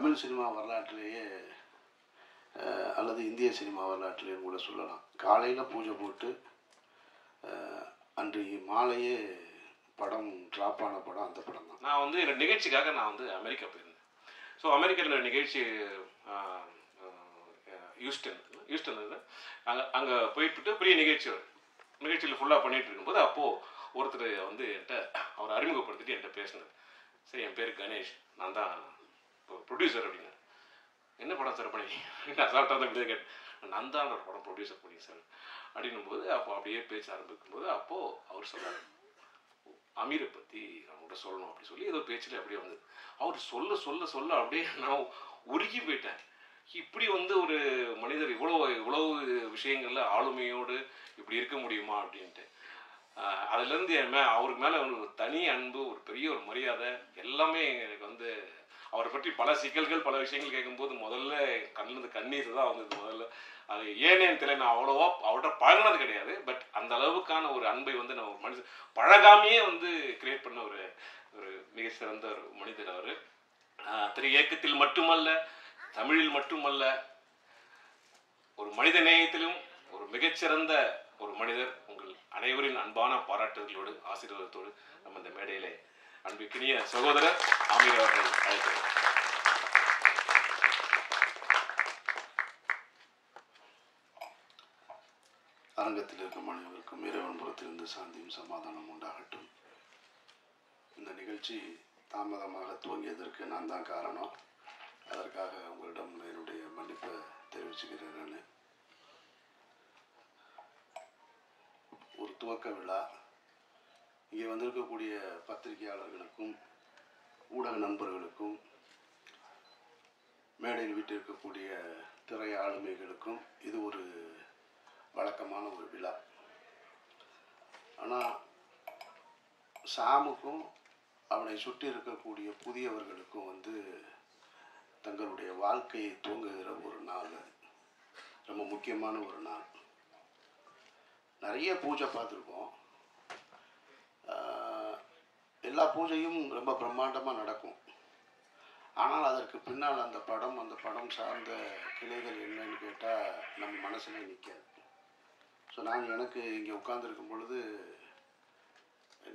Tamil cinema வரலாற்றிலேயே அல்லது இந்திய சினிமா வரலாற்றிலேயும் கூட சொல்லலாம். காலையில் பூஜை போட்டு அஹ், அன்றைய மாலையே படம் ட்ராப் ஆன படம் அந்த படம் தான். நான் வந்து என்னோட நிகழ்ச்சிக்காக நான் வந்து அமெரிக்கா போயிருந்தேன். ஸோ அமெரிக்காவில் நிகழ்ச்சி யூஸ்டன் யூஸ்டன் அங்கே அங்கே போயிட்டு பெரிய நிகழ்ச்சி நிகழ்ச்சியில் ஃபுல்லாக பண்ணிட்டு இருக்கும்போது அப்போது ஒருத்தர் வந்து என்கிட்ட அவர் அறிமுகப்படுத்திட்டு என்கிட்ட பேசினார். சரி என் பேர் கணேஷ். நான் தான் ப்ரொடியூசர் அப்படிங்க. என்ன படம் சார் பண்ணி நான் சாப்பிட்டா தான் கேட்டேன் நான் தான் ஒரு படம் ப்ரொடியூசர் பண்ணி சார். அப்படின்னும் போது அப்போ அப்படியே பேச ஆரம்பிக்கும் போது அப்போது அவர் சொன்னார் அமீரை பற்றி அவங்கள்ட்ட சொல்லணும் அப்படி சொல்லி ஏதோ பேச்சில் அப்படியே வந்தது. அவர் சொல்ல சொல்ல சொல்ல அப்படியே நான் உருகி போயிட்டேன். இப்படி வந்து ஒரு மனிதர் இவ்வளோ இவ்வளவு விஷயங்களில் ஆளுமையோடு இப்படி இருக்க முடியுமா அப்படின்ட்டு. அதுலேருந்து என் மே அவருக்கு மேலே ஒரு தனி அன்பு ஒரு பெரிய ஒரு மரியாதை எல்லாமே எனக்கு வந்து அவரை பற்றி பல சிக்கல்கள் பல விஷயங்கள் கேட்கும்போது முதல்ல கண்ணிலிருந்து கண்ணீர் தான் வந்தது முதல்ல. அது ஏனேன்னு தெரியல நான் அவ்வளோவா அவர்கிட்ட பழகினது கிடையாது. பட் அந்த அளவுக்கான ஒரு அன்பை வந்து நான் ஒரு மனுஷன் பழகாமையே வந்து கிரியேட் பண்ண ஒரு ஒரு மிக சிறந்த ஒரு மனிதர் அவர். திரு இயக்கத்தில் மட்டுமல்ல தமிழில் மட்டுமல்ல ஒரு மனித நேயத்திலும் ஒரு மிகச்சிறந்த ஒரு மனிதர். உங்கள் அனைவரின் அன்பான பாராட்டுகளோடு ஆசீர்வாதத்தோடு நம்ம இந்த மேடையிலே அன்பிற்கினிய சகோதரர் ஆமீர் அவர்கள் அழைக்கிறோம் அரங்கத்தில் இருக்கும் அனைவருக்கும் இறைவன் புறத்திலிருந்து சாந்தியும் சமாதானம் உண்டாகட்டும். இந்த நிகழ்ச்சி தாமதமாக துவங்கியதற்கு நான் தான் காரணம். அதற்காக உங்களிடம் என்னுடைய மன்னிப்பை தெரிவிச்சுக்கிறேன் நான். ஒரு துவக்க விழா இங்கே வந்திருக்கக்கூடிய பத்திரிகையாளர்களுக்கும் ஊடக நண்பர்களுக்கும் மேடையில் வீட்டிருக்கக்கூடிய திரை ஆளுமைகளுக்கும் இது ஒரு வழக்கமான ஒரு விழா. ஆனால் சாமுக்கும் அவனை சுற்றி இருக்கக்கூடிய புதியவர்களுக்கும் வந்து தங்களுடைய வாழ்க்கையை துவங்குகிற ஒரு நாள் ரொம்ப முக்கியமான ஒரு நாள். நிறைய பூஜை பார்த்துருக்கோம். எல்லா பூஜையும் ரொம்ப பிரம்மாண்டமாக நடக்கும். ஆனால் அதற்கு பின்னால் அந்த படம் அந்த படம் சார்ந்த கிளைகள் என்னன்னு கேட்டால் நம்ம மனசில் நிற்காது ஸோ நாங்கள் எனக்கு இங்கே உட்காந்துருக்கும் பொழுது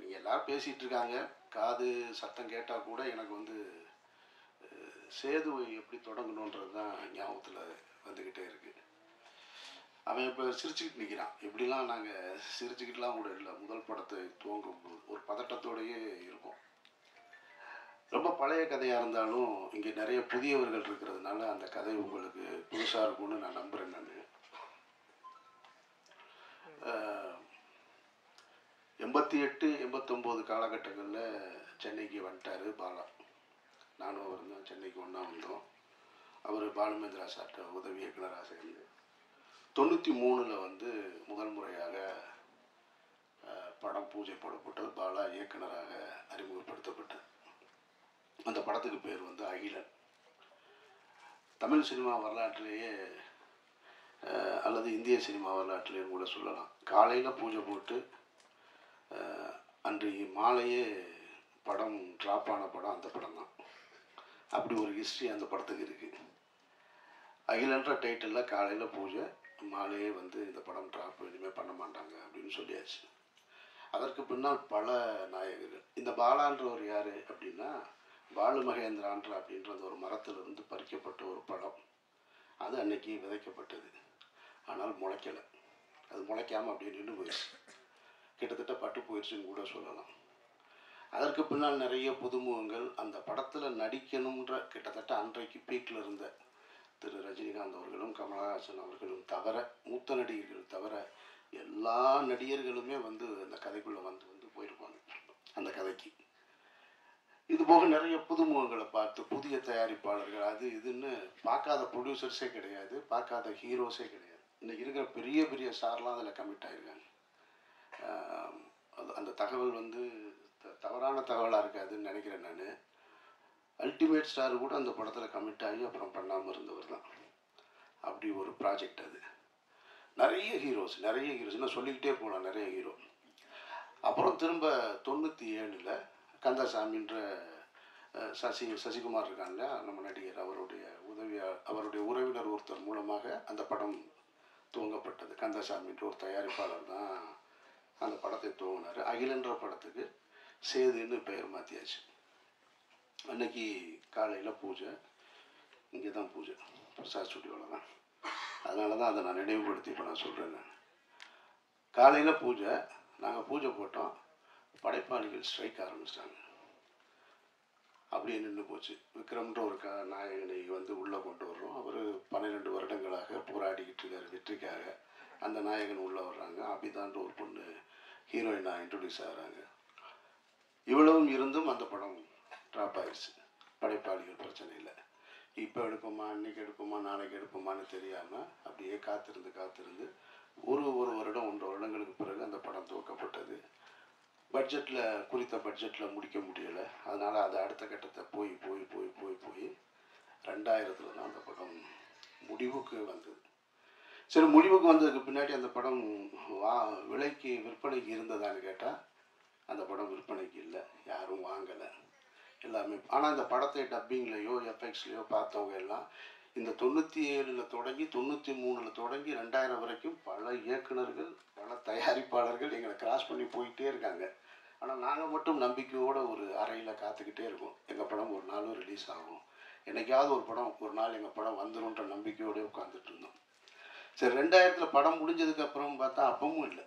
நீங்கள் எல்லாரும் பேசிகிட்டு இருக்காங்க. காது சத்தம் கேட்டால் கூட எனக்கு வந்து சேதுவை எப்படி தொடங்கணுன்றது தான் ஞாபகத்தில் வந்துக்கிட்டே இருக்குது அவன் இப்போ சிரிச்சுக்கிட்டு நிற்கிறான் இப்படிலாம் நாங்கள் சிரிச்சுக்கிட்டுலாம் கூட இல்லை. முதல் படத்தை துவங்கும் போது ஒரு பதட்டத்தோடையே இருக்கும். ரொம்ப பழைய கதையாக இருந்தாலும் இங்கே நிறைய புதியவர்கள் இருக்கிறதுனால அந்த கதை உங்களுக்கு புதுசாக இருக்கும்னு நான் நம்புகிறேன் நான். எண்பத்தி எட்டு எண்பத்தொம்போது காலகட்டங்களில் சென்னைக்கு வந்துட்டார் பாலா. நானும் அவர் தான் சென்னைக்கு ஒன்றா வந்தோம். அவர் பாலுமேந்திரா சார்கிட்ட உதவி இயக்குனராக சேர்ந்து. தொண்ணூற்றி மூணில் வந்து முதல் முறையாக படம் பூஜை போடப்பட்டு பாலா இயக்குனராக அறிமுகப்படுத்தப்பட்டது அந்த படத்துக்கு பேர் வந்து அகிலன். தமிழ் சினிமா வரலாற்றிலேயே அல்லது இந்திய சினிமா வரலாற்றிலேயும் கூட சொல்லலாம். காலையில் பூஜை போட்டு அன்று மாலையே படம் ட்ராப் ஆன படம் அந்த படம் தான். அப்படி ஒரு ஹிஸ்ட்ரி அந்த படத்துக்கு இருக்குது அகிலன்ற டைட்டிலில் காலையில் பூஜை அம்மாலே வந்து இந்த படம் ட்ராப் இனிமேல் பண்ண மாட்டாங்க அப்படின்னு சொல்லியாச்சு. அதற்கு பின்னால் பல நாயகர்கள். இந்த பாலான்றவர் யார் அப்படின்னா பாலு மகேந்திரான்ற அப்படின்றது ஒரு மரத்திலிருந்து பறிக்கப்பட்ட ஒரு படம் அது அன்னைக்கு விதைக்கப்பட்டது. ஆனால் முளைக்கலை. அது முளைக்காமல் அப்படியே நின்று போயிடுச்சு. கிட்டத்தட்ட பட்டு போயிடுச்சுன்னு கூட சொல்லலாம். அதற்கு பின்னால் நிறைய புதுமுகங்கள் அந்த படத்தில் நடிக்கணுன்ற கிட்டத்தட்ட அன்றைக்கு பீக்கில் இருந்த திரு ரஜினிகாந்த் அவர்களும் கமலஹாசன் அவர்களும் தவிர மூத்த நடிகர்கள் தவிர எல்லா நடிகர்களுமே வந்து அந்த கதைக்குள்ளே வந்து வந்து போயிருப்பாங்க. அந்த கதைக்கு. இது போக நிறைய புதுமுகங்களை பார்த்து புதிய தயாரிப்பாளர்கள் அது இதுன்னு பார்க்காத ப்ரொடியூசர்ஸே கிடையாது பார்க்காத ஹீரோஸே கிடையாது. இன்னைக்கு இருக்கிற பெரிய பெரிய ஸ்டார்லாம் அதில் கமிட் ஆயிருக்காங்க. அது அந்த தகவல் வந்து த- தவறான தகவலாக இருக்காதுன்னு நினைக்கிறேன் நான். அல்டிமேட் ஸ்டார் கூட அந்த படத்தில் கமிட் ஆகி அப்புறம் பண்ணாமல் இருந்தவர் தான். அப்படி ஒரு ப்ராஜெக்ட் அது. நிறைய ஹீரோஸ் நிறைய ஹீரோஸ் நான் சொல்லிக்கிட்டே போகலாம் நிறைய ஹீரோ அப்புறம் திரும்ப தொண்ணூற்றி ஏழில் கந்தசாமின்ற சசி சசிகுமார் இருக்காங்க நம்ம நடிகர் அவருடைய உதவியா அவருடைய உறவினர் ஒருத்தர் மூலமாக அந்த படம் துவங்கப்பட்டது. கந்தசாமின்ற ஒரு தயாரிப்பாளர் தான் அந்த படத்தை துவங்கினார். அகிலன்ற படத்துக்கு சேதுன்னு பெயர் மாற்றியாச்சு அன்னைக்கு காலையில் பூஜை இங்கே தான் பூஜை. பிரசாத் ஸ்டுடியோவில் தான். அதனால தான் அதை நான் நினைவுபடுத்தி இப்போ நான் சொல்கிறேன் நான். காலையில் பூஜை நாங்கள் பூஜை போட்டோம். படைப்பாளிகள் ஸ்ட்ரைக் ஆரம்பிச்சிட்டாங்க. அப்படியே நின்று போச்சு. விக்ரம்ன்ற ஒரு க நாயகனை வந்து உள்ளே கொண்டு வர்றோம். அவர் பன்னிரெண்டு வருடங்களாக போராடிக்கிட்டு இருக்கார் வெற்றிக்காக. அந்த நாயகன் உள்ளே வர்றாங்க. அபிதான்ற ஒரு பொண்ணு ஹீரோயினாக இன்ட்ரடியூஸ் ஆகிறாங்க. இவ்வளவும் இருந்தும் அந்த படம் ட்ராப் ஆயிடுச்சு படைப்பாளிகள் பிரச்சனை இல்லை. இப்போ எடுப்போமா இன்றைக்கி எடுப்போமா நாளைக்கு எடுப்போமான்னு தெரியாமல் அப்படியே காத்திருந்து காத்திருந்து ஒரு ஒரு வருடம் ஒன்றரை வருடங்களுக்கு பிறகு அந்த படம் துவக்கப்பட்டது. பட்ஜெட்டில் குறித்த பட்ஜெட்டில் முடிக்க முடியலை. அதனால் அது அடுத்த கட்டத்தை போய் போய் போய் போய் போய் ரெண்டாயிரத்தில் தான் அந்த படம் முடிவுக்கு வந்தது. சரி முடிவுக்கு வந்ததுக்கு பின்னாடி அந்த படம் வா விலைக்கு விற்பனைக்கு இருந்ததான்னு கேட்டால் அந்த படம் விற்பனைக்கு இல்லை. யாரும் வாங்கலை. எல்லாமே. ஆனால் இந்த படத்தை டப்பிங்லேயோ எஃபெக்ட்ஸ்லேயோ பார்த்தவங்க எல்லாம் இந்த தொண்ணூற்றி ஏழில் தொடங்கி தொண்ணூற்றி மூணில் தொடங்கி ரெண்டாயிரம் வரைக்கும் பல இயக்குனர்கள் பல தயாரிப்பாளர்கள் எங்களை கிராஸ் பண்ணி போயிட்டே இருக்காங்க. ஆனால் நாங்கள் மட்டும் நம்பிக்கையோடு ஒரு அறையில் காத்துக்கிட்டே இருக்கோம். எங்கள் படம் ஒரு நாளும் ரிலீஸ் ஆகும் என்னைக்காவது ஒரு படம் ஒரு நாள் எங்கள் படம் வந்துடும்ன்ற நம்பிக்கையோடய உட்காந்துட்டு இருந்தோம். சரி ரெண்டாயிரத்தில் படம் முடிஞ்சதுக்கப்புறம் பார்த்தா அப்பவும் இல்லை.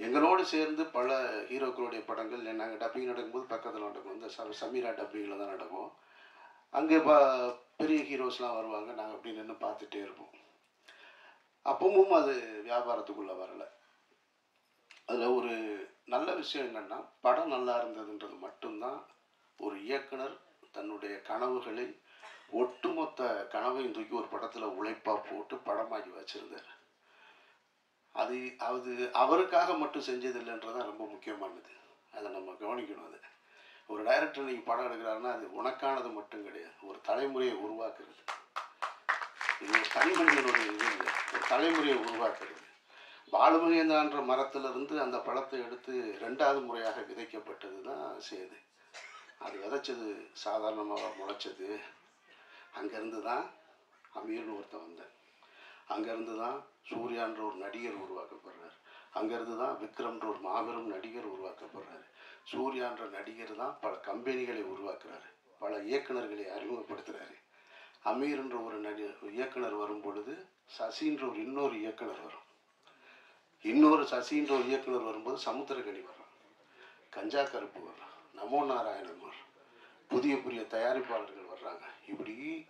எங்களோடு சேர்ந்து பல ஹீரோக்களுடைய படங்கள் நாங்கள் டப்பிங் நடக்கும்போது பக்கத்தில் நடக்கும். இந்த ச சமீரா டப்பிங்கில் தான் நடக்கும். அங்கே ப பெரிய ஹீரோஸ்லாம் வருவாங்க. நாங்கள் அப்படி நின்று பார்த்துட்டே இருப்போம். அப்பவும் அது வியாபாரத்துக்குள்ளே வரலை. அதில் ஒரு நல்ல விஷயம் என்னென்னா படம் நல்லா இருந்ததுன்றது மட்டும்தான். ஒரு இயக்குனர் தன்னுடைய கனவுகளை ஒட்டுமொத்த கனவையும் தூக்கி ஒரு படத்தில் உழைப்பாக போட்டு படமாக்கி வச்சுருந்தார். அது அது அவருக்காக மட்டும் செஞ்சது இல்லைன்றதான் ரொம்ப முக்கியமானது. அதை நம்ம கவனிக்கணும் அது. ஒரு டைரக்டர் நீங்கள் படம் எடுக்கிறாருன்னா அது உனக்கானது மட்டும் கிடையாது. ஒரு தலைமுறையை உருவாக்குறது. இது தனிமனிதனுடைய இது இல்லை. ஒரு தலைமுறையை உருவாக்குறது. பாலுமகேந்திரான்ற மரத்திலிருந்து அந்த பழத்தை எடுத்து ரெண்டாவது முறையாக விதைக்கப்பட்டது தான் சேது. அது விதைச்சது சாதாரணமாக முளைச்சது. அங்கேருந்து தான் அமீர்னு ஒருத்தன் வந்தேன். அங்கேருந்து தான் சூர்யான்ற ஒரு நடிகர் உருவாக்கப்படுறார். அங்கேருந்து தான் விக்ரம்ன்ற ஒரு மாபெரும் நடிகர் உருவாக்கப்படுறாரு. சூர்யான்ற நடிகர் தான் பல கம்பெனிகளை உருவாக்குறாரு. பல இயக்குனர்களை அறிமுகப்படுத்துகிறாரு அமீர்ன்ற ஒரு நடி இயக்குனர் வரும் பொழுது சசின்ற ஒரு இன்னொரு இயக்குனர் வரும். இன்னொரு சசின்ற ஒரு இயக்குனர் வரும்போது சமுத்திரகனி வரும். கஞ்சா கருப்பு வரும். நமோ நாராயணன் வரும். புதிய புதிய தயாரிப்பாளர்கள் வர்றாங்க. இப்படி